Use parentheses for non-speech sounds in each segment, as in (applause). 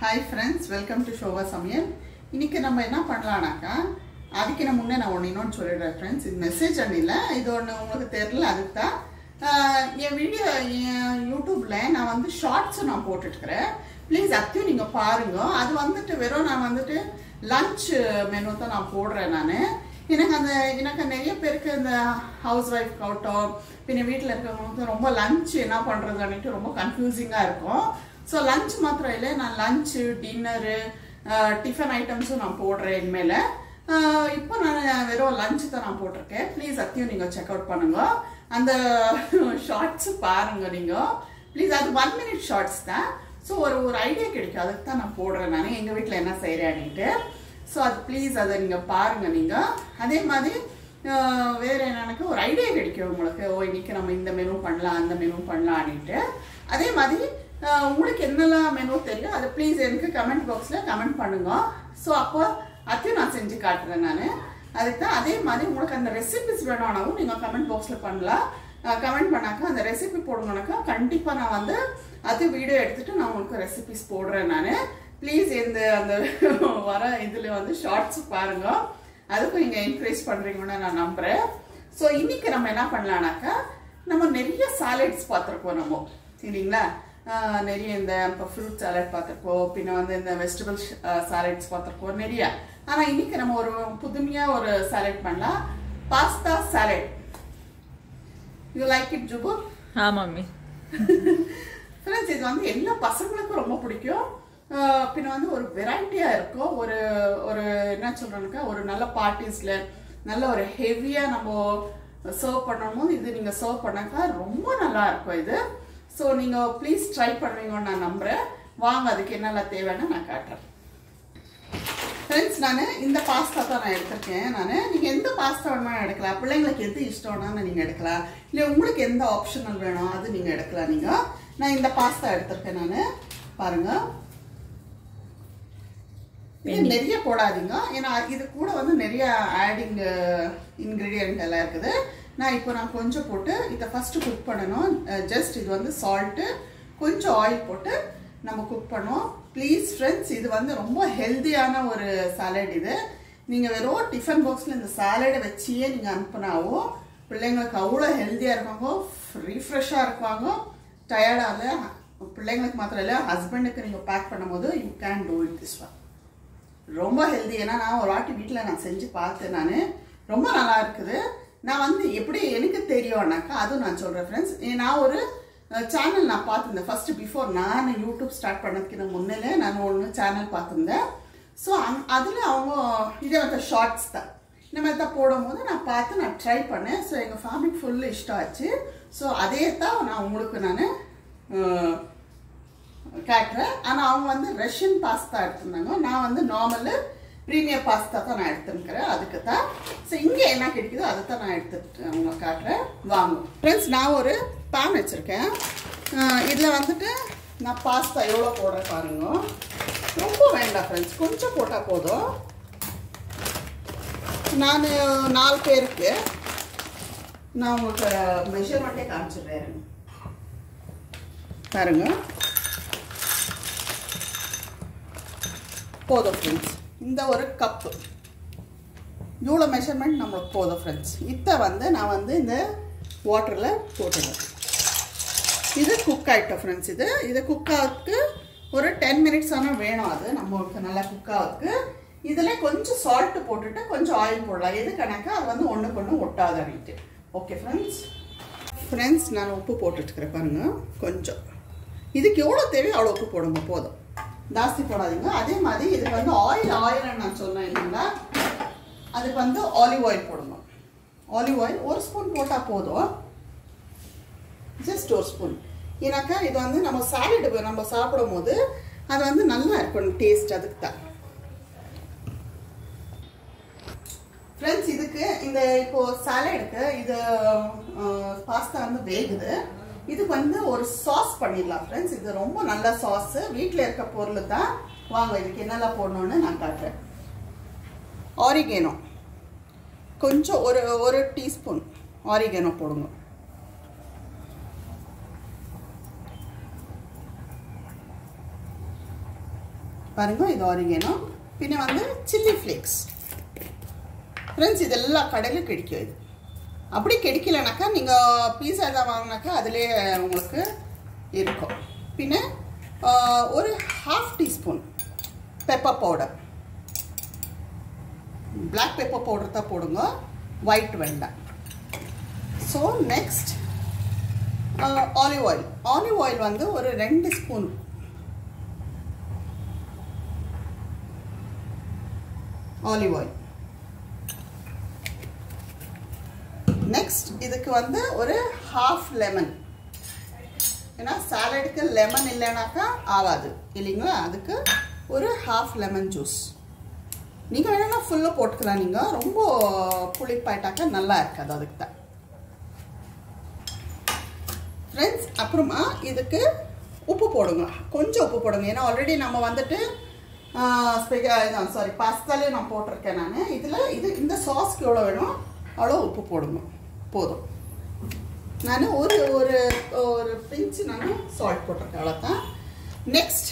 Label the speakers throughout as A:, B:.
A: Hi friends welcome to ஷோவா சமையல் இன்னைக்கு நம்ம என்ன பண்ணலானாக்கா அதுக்கு நான் முன்னே நான் ஒன்று இன்னொன்று சொல்லிடுறேன் ஃப்ரெண்ட்ஸ் இது மெசேஜ் அண்ணில இது ஒன்று உங்களுக்கு தெரில அதுக்கு தான் என் வீடியோ என் யூடியூப்பில் நான் வந்து ஷார்ட்ஸும் நான் போட்டுட்டுருக்கிறேன். ப்ளீஸ் அத்தையும் நீங்கள் பாருங்க. அது வந்துட்டு வெறும் நான் வந்துட்டு லஞ்ச் மெனு தான் நான் போடுறேன் நான். எனக்கு அந்த எனக்கு நிறைய பேருக்கு இந்த ஹவுஸ் ஒய்ஃப் ஆகட்டும் பின்ன வீட்டில் இருக்கிறவங்களுக்கு ரொம்ப லஞ்ச் என்ன பண்ணுறதுன்னுட்டு ரொம்ப கன்ஃபியூசிங்காக இருக்கும். ஸோ லஞ்ச் மாத்திரம் இல்லை நான் லஞ்சு டின்னரு டிஃபன் ஐட்டம்ஸும் நான் போடுறேன் இனிமேல். இப்போ நான் வெறும் லஞ்சு தான் நான் போட்டிருக்கேன். ப்ளீஸ் அத்தையும் நீங்கள் செக் அவுட் பண்ணுங்க. அந்த (laughs) ஷார்ட்ஸ் பாருங்க நீங்கள் ப்ளீஸ் அது ஒன் மினிட் ஷார்ட்ஸ் தான். ஸோ ஒரு ஒரு ஐடியா கிடைக்கும். அதுக்கு தான் நான் போடுறேன் நான். எங்கள் வீட்டில் என்ன செய்கிறேன்னுட்டு ஸோ அது ப்ளீஸ் அதை நீங்கள் பாருங்கள் நீங்கள் அதே மாதிரி வேறு வேற ஒரு ஐடியா கிடைக்கும் உங்களுக்கு. ஓ இன்னைக்கு நம்ம இந்த மெனு பண்ணலாம் அந்த மெனு பண்ணலான்னுட்டு அதே மாதிரி உங்களுக்கு என்னெல்லாம் மெனு தெரியும் அதை ப்ளீஸ் எனக்கு கமெண்ட் பாக்ஸில் கமெண்ட் பண்ணுங்க. ஸோ அப்போ அதையும் நான் செஞ்சு காட்டுறேன் நான். அதுக்கு தான் அதே மாதிரி உங்களுக்கு அந்த ரெசிபிஸ் வேணும்னாவும் நீங்கள் கமெண்ட் பாக்ஸில் பண்ணலாம். கமெண்ட் பண்ணாக்கா அந்த ரெசிபி போடுங்கனாக்கா கண்டிப்பாக நான் வந்து அது வீடியோ எடுத்துகிட்டு நான் உங்களுக்கு ரெசிபிஸ் போடுறேன் நான். ப்ளீஸ் இந்த அந்த (laughs) வர இதில் வந்து ஷார்ட்ஸ் பாருங்க. அதுக்கும் நீங்கள் என்கரேஜ் பண்ணுறீங்கன்னு நான் நம்புகிறேன் ஸோ இன்னைக்கு நம்ம என்ன பண்ணலான்னாக்கா நம்ம நிறைய சாலட்ஸ் பார்த்துருக்கோம் நம்ம. சரிங்களா? நிறைய இந்த இப்போ ஃப்ரூட் சாலட் பார்த்துருக்கோம். பின்ன வந்து இந்த வெஜிடபிள் சாலட்ஸ் பார்த்துருக்கோம். நிறைய. ஆனால் இன்னைக்கு நம்ம ஒரு புதுமையாக ஒரு சாலட் பண்ணலாம். Pasta salad you like it ஜுபு
B: ஆமாம்மி
A: ஃப்ரெண்ட்ஸ் இது வந்து எல்லா பசங்களுக்கும் ரொம்ப பிடிக்கும். பின்ன வந்து ஒரு வெரைட்டியாக இருக்கும். ஒரு ஒரு என்ன சொல்கிறோன்னாக்கா ஒரு நல்ல பார்ட்டிஸில் நல்ல ஒரு ஹெவியாக நம்ம சர்வ் பண்ணணும் இது நீங்கள் சர்வ் பண்ணாக்கா ரொம்ப நல்லா இருக்கும் இது. ஸோ நீங்கள் ப்ளீஸ் ட்ரை பண்ணுவீங்கன்னு நான் நம்புகிறேன் வாங்க அதுக்கு என்னெல்லாம் தேவைன்னு நான் காட்டுறேன். ஃப்ரெண்ட்ஸ் நான் இந்த பாஸ்தா தான் நான் எடுத்திருக்கேன். நான் நீங்கள் எந்த பாஸ்தா வேணுமாலும் எடுக்கலாம். பிள்ளைங்களுக்கு எது இஷ்டம்னாலும் நீங்கள் எடுக்கலாம். இல்லை உங்களுக்கு எந்த ஆப்ஷனல் வேணும் அது நீங்கள் எடுக்கலாம் நீங்கள் நான் இந்த பாஸ்தா எடுத்திருக்கேன் நான். பாருங்க. இது நிறைய போடாதீங்க. ஏன்னா இது கூட வந்து நிறைய ஆடிங் இன்க்ரீடியன்ட் எல்லாம் இருக்குது. நான் இப்போ நான் கொஞ்சம் போட்டு இதை ஃபஸ்ட்டு குக் பண்ணணும். ஜஸ்ட் இது வந்து சால்ட்டு கொஞ்சம் ஆயில் போட்டு நம்ம குக் பண்ணுவோம். ப்ளீஸ் ஃப்ரெண்ட்ஸ் இது வந்து ரொம்ப ஹெல்த்தியான ஒரு சாலட் இது. நீங்கள் வெறும் டிஃபன் பாக்ஸில் இந்த சாலடை வச்சியே நீங்கள் அனுப்புனாவோ பிள்ளைங்களுக்கு அவ்வளோ ஹெல்த்தியாக இருப்பாங்க ரீஃப்ரெஷ்ஷாக இருப்பாங்க டயர்டாக பிள்ளைங்களுக்கு மாத்திரம் இல்லை ஹஸ்பண்டுக்கு நீங்கள் பேக் பண்ணும்போது you can do it this one ரொம்ப ஹெல்தி ஏன்னா நான் ஒரு வாட்டி வீட்டில் நான் செஞ்சு பார்த்தேன் நான். ரொம்ப நல்லா இருக்குது. நான் வந்து எப்படி எனக்கு தெரியும்னாக்கா அதுவும் நான் சொல்கிறேன் ஃப்ரெண்ட்ஸ் நான் ஒரு சேனல் நான் பார்த்துருந்தேன். ஃபர்ஸ்ட் பிஃபோர் நான் யூடியூப் ஸ்டார்ட் பண்ணதுக்கு நான் முன்னிலே நான் ஒன்று சேனல் பார்த்துருந்தேன். ஸோ அங் அதில் அவங்க இதே வந்து ஷார்ட்ஸ் தான். இந்த மாதிரி தான் போடும்போது நான் பார்த்து நான் ட்ரை பண்ணேன். ஸோ எங்கள் ஃபேமிலிக்கு ஃபுல்லு இஷ்டம் ஆச்சு ஸோ அதே தான் நான் உங்களுக்கு நான் காட்டுறேன். ஆனால் அவங்க வந்து ரஷ்யன் பாஸ்தா எடுத்திருந்தாங்க. நான் வந்து நார்மலு ப்ரீமியர் பாஸ்தா தான் நான் எடுத்துருக்கிறேன். அதுக்கு தான் ஸோ இங்கே என்ன கிடைக்குதோ அதை தான் நான் எடுத்துட்டு அவங்க காட்டுறேன். வாங்கும் ஃப்ரெண்ட்ஸ் நான் ஒரு பேன் வச்சுருக்கேன். இதில் வந்துட்டு நான் பாஸ்தா எவ்வளோ போடுறேன் பாருங்க. ரொம்ப வேண்டாம் ஃப்ரெண்ட்ஸ் கொஞ்சம் போட்டால் போதும். நான் நாலு பேருக்கு நான் உங்களுக்கு மெஷர்மெண்ட்டே காமிச்சிடுறேன். பாருங்க. போதும் ஃப்ரெண்ட்ஸ் இந்த ஒரு கப்பு இவ்வளோ மெஷர்மெண்ட் நம்மளுக்கு போதும் ஃப்ரெண்ட்ஸ் இதை வந்து நான் வந்து இந்த வாட்டரில் போட்டுடுறேன் இது குக் ஆகிட்டோம் ஃப்ரெண்ட்ஸ் இது இது குக் ஆகிறதுக்கு ஒரு டென் மினிட்ஸ் ஆனால் வேணும் அது. நம்மளுக்கு நல்லா குக் ஆகிறதுக்கு. இதில் கொஞ்சம் சால்ட்டு போட்டுட்டு கொஞ்சம் ஆயில் போடலாம். எது கணக்கு அது வந்து ஒன்றுக்கு ஒன்று ஒட்டாது அப்படின்ட்டு ஓகே ஃப்ரெண்ட்ஸ் ஃப்ரெண்ட்ஸ் நான் உப்பு போட்டுட்டுருக்கிறேன் பாருங்க. கொஞ்சம். இதுக்கு எவ்வளோ தேவையோ அவ்வளோ உப்பு போடுங்க போதும். ஜாஸ்தி போடாதீங்க. அதே மாதிரி இதுக்கு வந்து ஆயில் ஆயில் நான் சொன்னேன் இல்லைங்களா? அதுக்கு வந்து ஆலிவ் ஆயில் போடணும். ஆலிவ் ஆயில் ஒரு ஸ்பூன் போட்டால் போதும். ஜஸ்ட் ஒரு ஸ்பூன் ஏன்னாக்கா இது வந்து நம்ம சாலடு நம்ம சாப்பிடும் போது அது வந்து நல்லா இருக்கணும் டேஸ்ட் அதுக்கு தான். ஃப்ரெண்ட்ஸ் இதுக்கு இந்த இப்போ சாலடுக்கு இது பாஸ்தா வந்து வேகுது. இதுக்கு வந்து ஒரு சாஸ் பண்ணிடலாம் ஃப்ரெண்ட்ஸ் இது ரொம்ப நல்ல சாஸ் வீட்டில் இருக்க பொருள் தான். வாங்க இதுக்கு என்னெல்லாம் போடணும்னு நான் காட்டுறேன். ஆரிகேனோ கொஞ்சம் ஒரு ஒரு டீஸ்பூன் ஆரிகேனோ போடுங்க. பாருங்க இது ஆரிகேனோ பின்ன வந்து சில்லி ஃப்ளேக்ஸ் ஃப்ரெண்ட்ஸ் இது எல்லா கடையிலும் கிடைக்கும் இது. அப்படி கிடைக்கலனாக்கா நீங்கள் பீஸா எதாவது வாங்கினாக்கா அதிலே உங்களுக்கு இருக்கும். பின்ன ஒரு half teaspoon pepper powder black pepper powder தான் போடுங்க. ஒயிட் வேண்டாம். So next olive oil olive oil வந்து ஒரு ரெண்டு ஸ்பூன் ஆலிவ் ஆயில் நெக்ஸ்ட் இதுக்கு வந்து ஒரு ஹாஃப் லெமன் ஏன்னா சாலடுக்கு லெமன் இல்லைனாக்கா ஆகாது இல்லைங்களா? அதுக்கு ஒரு ஹாஃப் லெமன் ஜூஸ் நீங்கள் வேணும்னா ஃபுல்லாக போட்டுக்கலாம் நீங்கள் ரொம்ப புளிப்பாயிட்டாக்கா நல்லா இருக்காது அதுக்கு தான் ஃப்ரெண்ட்ஸ் அப்புறமா இதுக்கு உப்பு போடுங்க. கொஞ்சம் உப்பு போடுங்க. ஏன்னா ஆல்ரெடி நம்ம வந்துட்டு சாரி பாஸ்தாலே நான் போட்டிருக்கேன் நான். இதில் இது இந்த சாஸ்க்கு எவ்வளோ வேணும்? அவ்வளோ உப்பு போடுங்க. போதும். நான் ஒரு ஒரு ஒரு பிஞ்சு நான் சால்ட் போட்டிருக்கேன் அவ்வளோதான் நெக்ஸ்ட்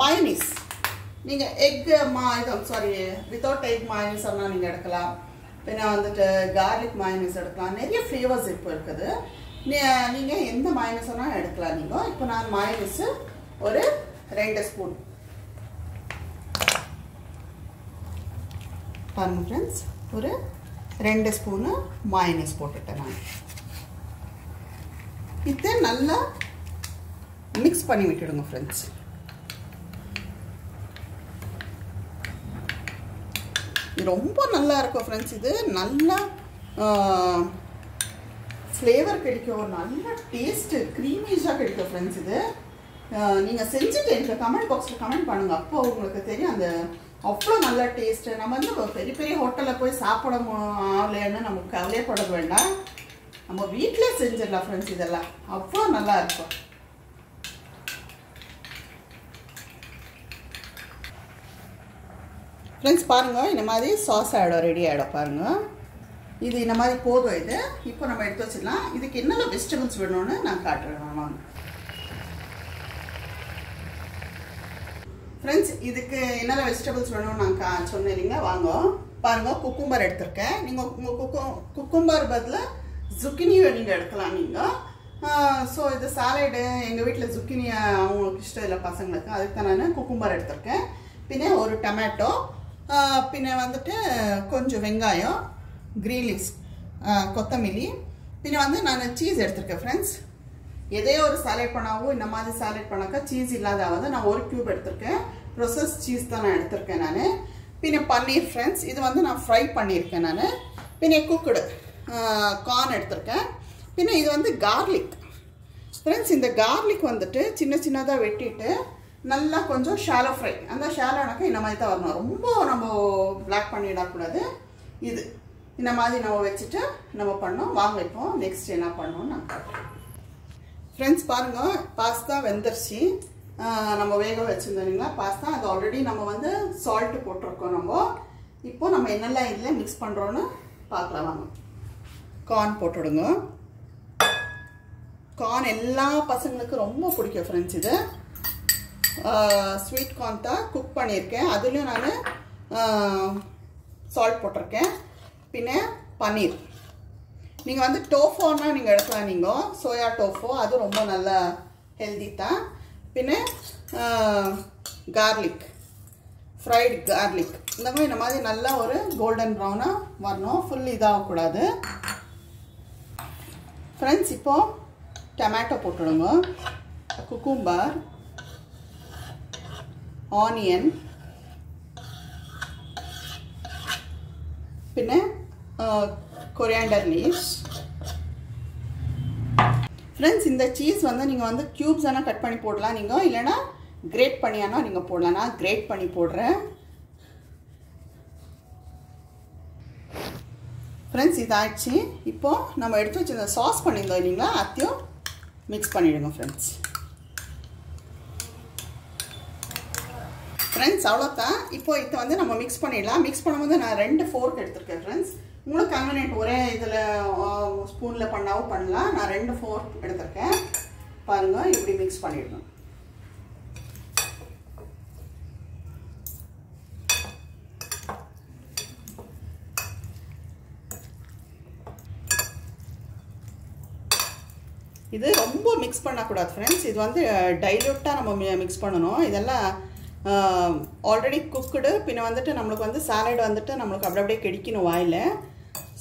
A: மயனீஸ் நீங்கள் எக் மா இது சாரி வித்தவுட் எக் மயனீஸ் எல்லாம் நீங்கள் எடுக்கலாம். பின்ன வந்துட்டு கார்லிக் மயனீஸ் எடுக்கலாம். நிறைய ஃப்ளேவர்ஸ் இப்போ இருக்குது. நீங்கள் எந்த மயனீஸ் வேணாலும் எடுக்கலாம் நீங்கள் இப்போ நான் மயனீஸு ஒரு ரெண்டு ஸ்பூன் பாருங்க ஃப்ரெண்ட்ஸ் ஒரு ரெண்டு ஸ்பூனு மயனீஸ் போட்டுட்டேன் நான். இதை நல்லா மிக்ஸ் பண்ணி விட்டுடுங்க ஃப்ரெண்ட்ஸ் ரொம்ப நல்லா இருக்கும் ஃப்ரெண்ட்ஸ் இது நல்லா ஃப்ளேவர் கிடைக்கும். ஒரு நல்ல டேஸ்ட்டு க்ரீமிஷாக கிடைக்கும் ஃப்ரெண்ட்ஸ் இது. நீங்கள் செஞ்சுட்டு எனக்கு கமெண்ட் பாக்ஸில் கமெண்ட் பண்ணுங்கள் அப்போ உங்களுக்கு தெரியும் அந்த அவ்வளோ நல்ல டேஸ்ட்டு நம்ம வந்து பெரிய பெரிய ஹோட்டலில் போய் சாப்பிட ஆகலைன்னு நமக்கு கவலையப்பட வேண்டாம். நம்ம வீட்டிலே செஞ்சிடலாம் ஃப்ரெண்ட்ஸ் இதெல்லாம். அவ்வளோ நல்லா இருக்கும். ஃப்ரெண்ட்ஸ் பாருங்கள் இந்த மாதிரி சாஸ் ஆகிடும் ரெடி ஆகிடும் பாருங்கள் இது இந்த மாதிரி போதும் இது. இப்போ நம்ம எடுத்து வச்சிடலாம். இதுக்கு என்னென்ன வெஜிடபிள்ஸ் வேணும்னு நான் காட்டுறேன். வாங்க. ஃப்ரெண்ட்ஸ் இதுக்கு என்னென்ன வெஜிடபிள்ஸ் வேணும்னு நான் கா சொன்னேன் வாங்க. பாருங்கள் குக்கும்பர் எடுத்திருக்கேன். நீங்கள் உங்கள் குக்கும் குக்கும்பர் பதில் ஜுக்கினியும் நீங்கள் எடுக்கலாம் நீங்கள் ஸோ இது சாலடு எங்கள் வீட்டில் ஜுக்கினியை அவங்களுக்கு இஷ்டம் இல்லை பசங்களுக்கு. அதுக்கு தான் நான் குக்கும்பர் எடுத்திருக்கேன். பின்ன ஒரு டொமேட்டோ பின்ன வந்துட்டு கொஞ்சம் வெங்காயம் க்ரீன் லீவ்ஸ் கொத்தமல்லி. பின்ன வந்து நான் சீஸ் எடுத்திருக்கேன் ஃப்ரெண்ட்ஸ் எதே ஒரு சாலட் பண்ணாவும் இந்த மாதிரி சாலட் பண்ணாக்கா சீஸ் இல்லாதாவது நான் ஒரு க்யூப் எடுத்திருக்கேன். ப்ரொசஸ் சீஸ் தான் நான் எடுத்திருக்கேன் நான். பின்ன பன்னீர் ஃப்ரெண்ட்ஸ் இது வந்து நான் ஃப்ரை பண்ணியிருக்கேன் நான். பின்ன குக்குடு கார்ன் எடுத்திருக்கேன். பின்ன இது வந்து கார்லிக் ஃப்ரெண்ட்ஸ் இந்த கார்லிக் வந்துட்டு சின்ன சின்னதாக வெட்டிட்டு நல்லா கொஞ்சம் ஷாலோ ஃப்ரை அந்த ஷாலோனாக்கா இந்த மாதிரி தான் வரணும். ரொம்ப நம்ம பிளாக் பண்ணிடக்கூடாது இது. இந்த மாதிரி நம்ம வச்சுட்டு நம்ம பண்ணோம். வாங்க இப்போ நெக்ஸ்ட் என்ன பண்ணோம்னு நான் காட்டுறேன் ஃப்ரெண்ட்ஸ் பாருங்கள் பாஸ்தா வெந்துருச்சு. நம்ம வேக வச்சுருந்தோம் இல்லைங்களா? பாஸ்தா அது ஆல்ரெடி நம்ம வந்து சால்ட்டு போட்டிருக்கோம் நம்ம. இப்போ நம்ம என்னெல்லாம் இதில் மிக்ஸ் பண்ணுறோன்னு பார்க்கலாம் வாங்க. கார்ன் போட்டுடுங்க. கார்ன் எல்லா பசங்களுக்கும் ரொம்ப பிடிக்கும் ஃப்ரெண்ட்ஸ் இது. ஸ்வீட் கார்ன் தான் குக் பண்ணியிருக்கேன். அதுலேயும் நான் சால்ட் போட்டிருக்கேன். பின்ன பன்னீர். நீங்கள் வந்து டோஃபோன்னா நீங்கள் எடுக்கலாம் நீங்கள் சோயா டோஃபோ அது ரொம்ப நல்ல ஹெல்தி தான். பின்ன கார்லிக் ஃப்ரைடு கார்லிக் இந்த மாதிரி இந்த மாதிரி நல்லா ஒரு கோல்டன் ப்ரௌனாக வரணும். ஃபுல் இதாகக்கூடாது. ஃப்ரெண்ட்ஸ் இப்போது டொமேட்டோ போட்டுடுங்க. குக்கும்பர் ஆனியன் பின்ன கொரியாண்டர் லீவ்ஸ் ஃப்ரெண்ட்ஸ் இந்த சீஸ் வந்து நீங்கள் வந்து க்யூப்ஸ் ஆனால் கட் பண்ணி போடலாம் நீங்கள் இல்லைனா கிரேட் பண்ணியானா நீங்கள் போடலாம். நான் கிரேட் பண்ணி போடுறேன். ஃப்ரெண்ட்ஸ் இதாகிடுச்சு இப்போது நம்ம எடுத்து வச்சிருந்த சாஸ் பண்ணியிருந்தோம் இல்லைங்களா? அத்தையும் மிக்ஸ் பண்ணிவிடுங்க ஃப்ரெண்ட்ஸ் ஃப்ரெண்ட்ஸ் அவ்வளோதான் இப்போ இதை வந்து நம்ம மிக்ஸ் பண்ணிடலாம். மிக்ஸ் பண்ணும்போது நான் ரெண்டு ஃபோர்க் எடுத்திருக்கேன் ஃப்ரெண்ட்ஸ் மூணு கன்வீனியன்ட் ஒரே இதில் ஸ்பூனில் பண்ணாவும் பண்ணலாம். நான் ரெண்டு ஃபோர்க் எடுத்திருக்கேன். பாருங்கள் இப்படி மிக்ஸ் பண்ணிடணும். இது ரொம்ப மிக்ஸ் பண்ணக்கூடாது ஃப்ரெண்ட்ஸ் இது வந்து டைலூட்டாக நம்ம மிக்ஸ் பண்ணணும். இதெல்லாம் ஆல்ரெடி குக்குடு பின்ன வந்துட்டு நம்மளுக்கு வந்து சாலட் வந்துட்டு நம்மளுக்கு அப்படி அப்படியே கிடைக்கணும் வாயில்.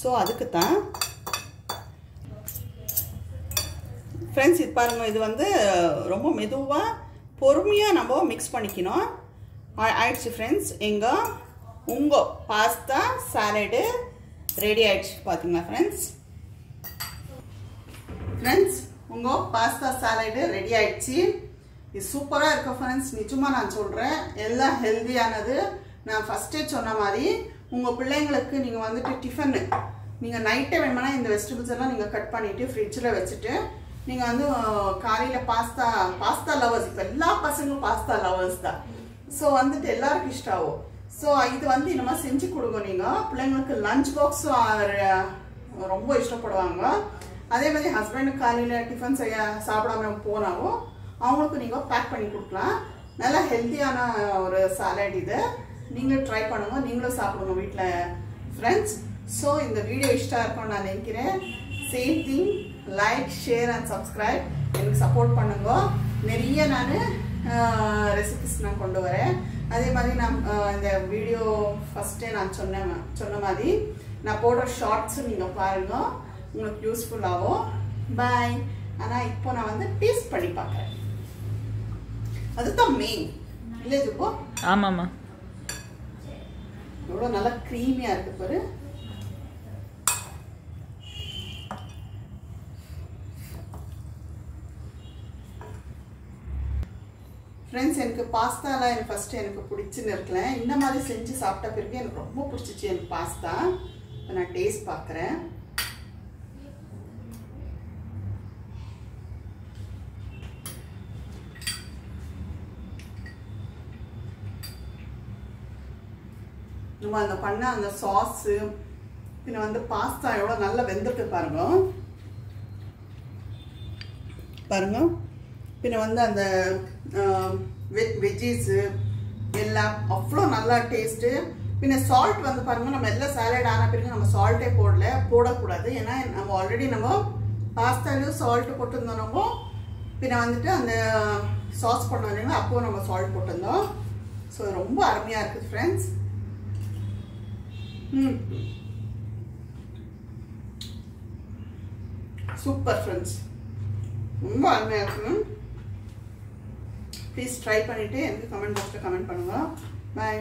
A: ஸோ அதுக்கு தான் ஃப்ரெண்ட்ஸ் இது பாருங்கள் இது வந்து ரொம்ப மெதுவாக பொறுமையாக நம்ம மிக்ஸ் பண்ணிக்கணும். ஆயிடுச்சு ஃப்ரெண்ட்ஸ் எங்கள் உங்கள் பாஸ்தா சாலடு ரெடி ஆயிடுச்சு பார்த்தீங்களா ஃப்ரெண்ட்ஸ் ஃப்ரெண்ட்ஸ் உங்கள் பாஸ்தா சாலடு ரெடி ஆயிடுச்சு. இது சூப்பராக இருக்கும் ஃப்ரெண்ட்ஸ் நிஜமாக நான் சொல்கிறேன் எல்லாம் ஹெல்த்தியானது நான் ஃபஸ்ட்டே சொன்ன மாதிரி உங்கள் பிள்ளைங்களுக்கு நீங்கள் வந்துட்டு டிஃபனு நீங்கள் நைட்டே வேணுமானா இந்த வெஜிடபிள்ஸ் எல்லாம் நீங்கள் கட் பண்ணிவிட்டு ஃப்ரிட்ஜில் வச்சுட்டு நீங்கள் வந்து காலையில் பாஸ்தா பாஸ்தா லவர்ஸ் இப்போ எல்லா பசங்களும் பாஸ்தா லவர்ஸ் தான். ஸோ வந்துட்டு எல்லாருக்கும் இஷ்டம் ஆகும் ஸோ இது வந்து இந்த மாதிரி செஞ்சு கொடுங்க நீங்கள் பிள்ளைங்களுக்கு லஞ்ச் பாக்ஸும் ரொம்ப இஷ்டப்படுவாங்க. அதே மாதிரி ஹஸ்பண்ட் காலையில் டிஃபன் செய்ய சாப்பிடாம போனாலும் அவங்களுக்கு நீங்கள் பேக் பண்ணி கொடுக்கலாம். நல்லா ஹெல்த்தியான ஒரு சாலட் இது. நீங்களும் ட்ரை பண்ணுங்க நீங்களும் சாப்பிடுங்க வீட்டில் ஃப்ரெண்ட்ஸ் ஸோ இந்த வீடியோ இஷ்டம் இருக்கும்னு நான் நினைக்கிறேன். Same thing like share and subscribe எனக்கு சப்போர்ட் பண்ணுங்க. நிறைய நான் ரெசிபிஸ் நான் கொண்டு வரேன். அதே மாதிரி நான் இந்த வீடியோ ஃபஸ்ட்டே நான் சொன்னேன் சொன்ன மாதிரி நான் போடுற ஷார்ட்ஸும் நீங்கள் பாருங்கள் உங்களுக்கு யூஸ்ஃபுல்லாகும் பாய் ஆனால் இப்போ நான் வந்து டேஸ்ட் பண்ணி பார்க்குறேன். அதுதான் மெயின் இல்லை இப்போ
B: ஆமாம்மா.
A: எவ்வளோ நல்லா க்ரீமியாக இருக்கு பாரு. ஃப்ரெண்ட்ஸ் எனக்கு பாஸ்தாலாம் எனக்கு ஃபஸ்ட்டு எனக்கு பிடிச்சுன்னு இருக்கல. இந்த மாதிரி செஞ்சு சாப்பிட்ட பிறகு எனக்கு ரொம்ப பிடிச்சிச்சு எனக்கு பாஸ்தா. இப்போ நான் டேஸ்ட் பார்க்குறேன் நம்ம அந்த பண்ண அந்த சாஸு பின்ன வந்து பாஸ்தா எவ்வளோ நல்லா வெந்திருக்கு பாருங்க. பாருங்க. பின்ன வந்து அந்த வெஜ் வெஜ்ஜீஸு எல்லாம் அவ்வளோ நல்லா டேஸ்ட்டு பின்ன சால்ட் வந்து பாருங்க நம்ம எல்லாம் சாலட் ஆன பிறகு நம்ம சால்ட்டே போடல போடக்கூடாது. ஏன்னா நம்ம ஆல்ரெடி நம்ம பாஸ்தாலையும் சால்ட் போட்டிருந்தோம். நம்ம பின்ன வந்துட்டு அந்த சாஸ் பண்ணோம் இல்லைங்களா அப்போது நம்ம சால்ட் போட்டிருந்தோம். ஸோ ரொம்ப அருமையாக இருக்குது ஃப்ரெண்ட்ஸ் சூப்பர் ஃப்ரெண்ட்ஸ் ரொம்ப அருமையாக இருக்கும் ப்ளீஸ் ட்ரை பண்ணிவிட்டு எனக்கு கமெண்ட் பாக்ஸில் கமெண்ட் பண்ணுங்கள் பாய்